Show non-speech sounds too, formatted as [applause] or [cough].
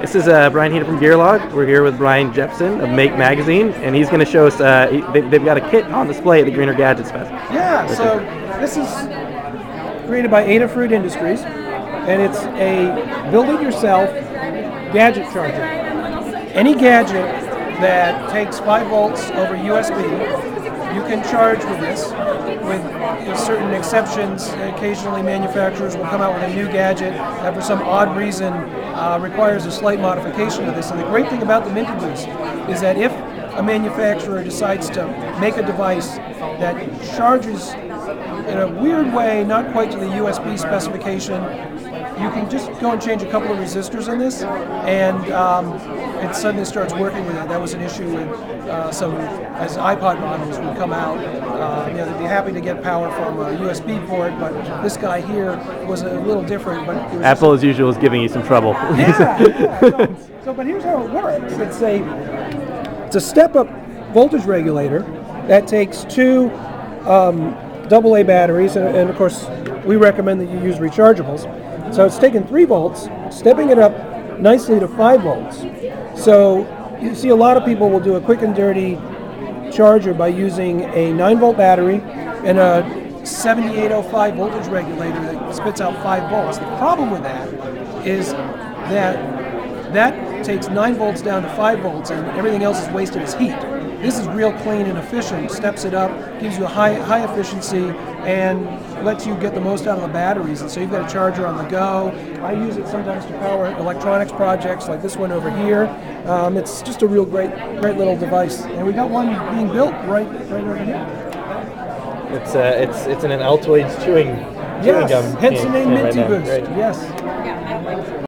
This is uh, Brian Heaton from Gearlog. We're here with Brian Jepson of Make Magazine, and he's going to show us. Uh, they, they've got a kit on display at the Greener Gadgets Fest. Yeah, so this is created by Adafruit Industries, and it's a build-it-yourself gadget charger. Any gadget that takes 5 volts over USB, you can charge with this. With certain exceptions, occasionally manufacturers will come out with a new gadget that for some odd reason uh, requires a slight modification to this. And the great thing about the Minty Boost is that if a manufacturer decides to make a device that charges in a weird way, not quite to the USB specification. You can just go and change a couple of resistors in this, and um, it suddenly starts working with it. That was an issue with uh, some, as iPod models would come out. Uh, you know, they'd be happy to get power from a USB port, but this guy here was a little different. But it was Apple, as usual, is giving you some trouble. yeah, yeah. [laughs] So, so, but here's how it works. It's a it's a step-up voltage regulator that takes two um, AA batteries, and, and of course, we recommend that you use rechargeables. So it's taking three volts, stepping it up nicely to five volts. So you see, a lot of people will do a quick and dirty charger by using a 9 volt battery and a 7805 voltage regulator that spits out 5 volts. The problem with that is that that takes 9 volts down to 5 volts and everything else is wasted as heat. This is real clean and efficient, steps it up, gives you a high, high efficiency, and lets you get the most out of the batteries. And so you've got a charger on the go. I use it sometimes to power electronics projects like this one over here. Um, it's just a real great, great little device. And we got one being built right, right over here. It's uh, it's it's in an Altoids chewing chewing Yes, gum. hence the name right Minty now. Boost. Great. Yes.